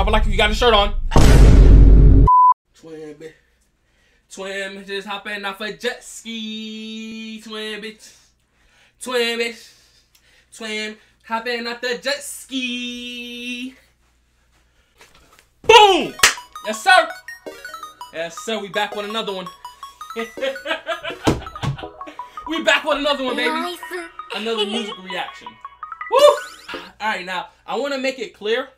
Drop a like if you got a shirt on. Twin bitch. Twin bitches hopping off a jet ski. Twin bitch. Twin bitch. Twin hopping off the jet ski. Boom! Yes, sir. Yes, sir. We back with another one. we back with another one, baby. Another music reaction. Woo! Alright, now, I want to make it clear.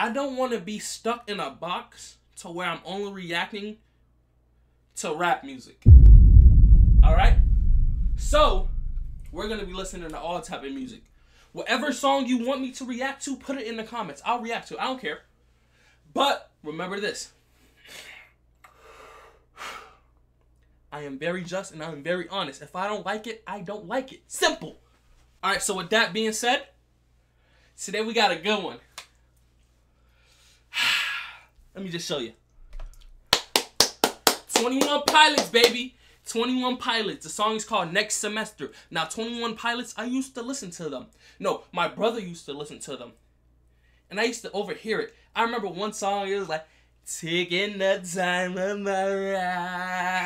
I don't want to be stuck in a box to where I'm only reacting to rap music. Alright? So, we're going to be listening to all type of music. Whatever song you want me to react to, put it in the comments. I'll react to it. I don't care. But, remember this. I am very just and I am very honest. If I don't like it, I don't like it. Simple. All right, so with that being said, today we got a good one. Let me just show you. 21 Pilots, baby. 21 Pilots. The song is called Next Semester. Now, 21 Pilots, I used to listen to them. No, my brother used to listen to them. And I used to overhear it. I remember one song, it was like, Taking the time of my ride.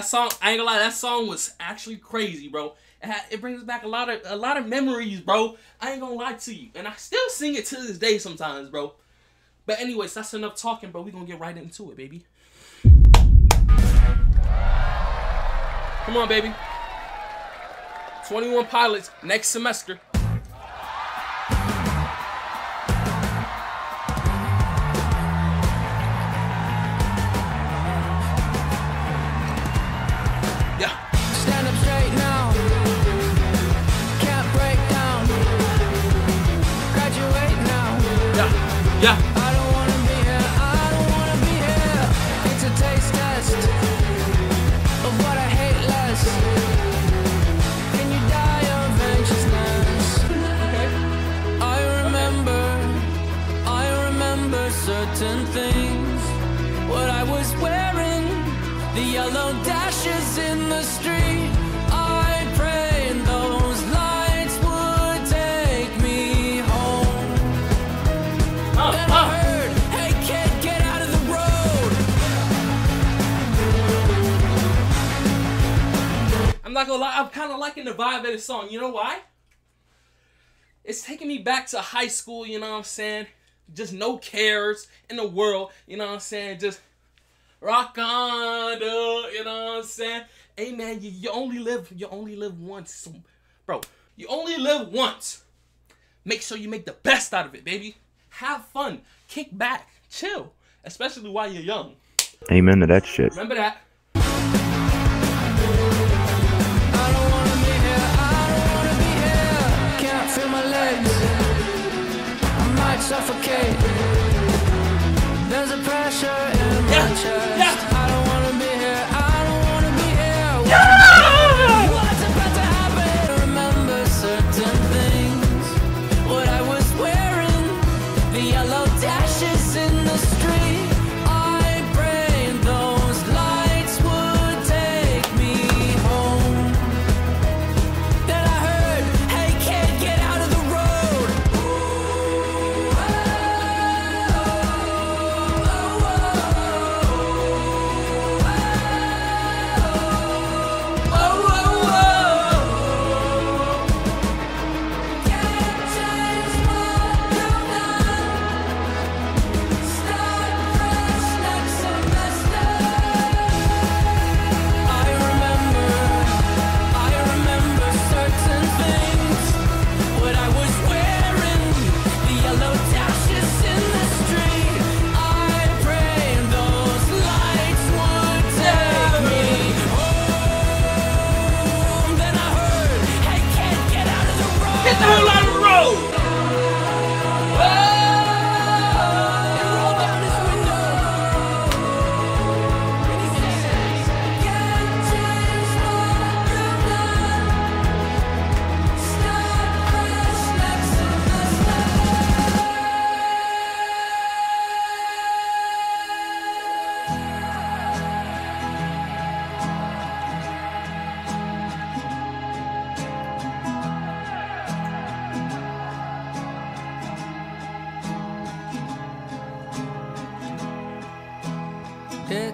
That song, I ain't gonna lie, that song was actually crazy, bro. It, had, it brings back a lot of a lot of memories, bro. I ain't gonna lie to you, and I still sing it to this day sometimes, bro. But anyways, that's enough talking, bro. We gonna get right into it, baby. Come on, baby. 21 pilots next semester. 呀。I'm not gonna lie, I'm kind of liking the vibe of this song. You know why? It's taking me back to high school, you know what I'm saying? Just no cares in the world, you know what I'm saying? Just rock on, dude, you know what I'm saying? Hey man, you, you only live, you only live once. Bro, you only live once. Make sure you make the best out of it, baby. Have fun, kick back, chill, especially while you're young. Amen to that shit. Remember that.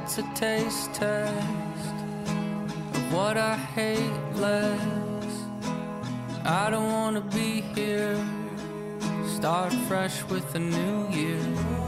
It's a taste test of what I hate less. I don't wanna be here. Start fresh with a new year.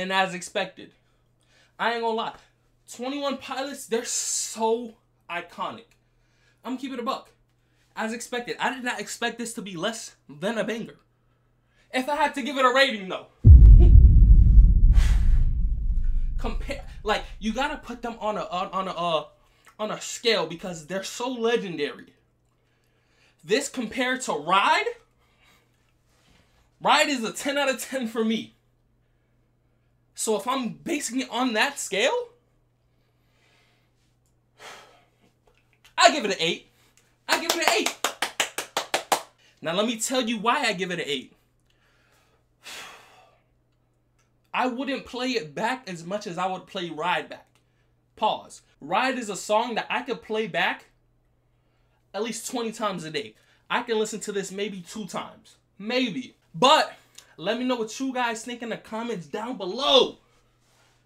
And as expected, I ain't gonna lie. 21 Pilots, they're so iconic. I'm gonna keep it a buck. As expected, I did not expect this to be less than a banger. If I had to give it a rating though, compare like you gotta put them on a on, on a uh, on a scale because they're so legendary. This compared to Ride, Ride is a 10 out of 10 for me. So if I'm basing it on that scale, I give it an 8. I give it an 8. Now let me tell you why I give it an 8. I wouldn't play it back as much as I would play Ride back. Pause. Ride is a song that I could play back at least 20 times a day. I can listen to this maybe two times. Maybe. But let me know what you guys think in the comments down below.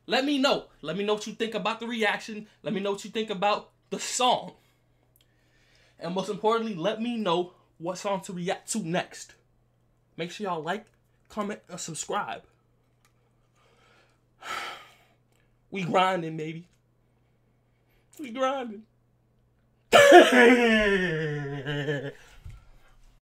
Let me know. Let me know what you think about the reaction. Let me know what you think about the song. And most importantly, let me know what song to react to next. Make sure y'all like, comment, and subscribe. We grinding, baby. We grinding.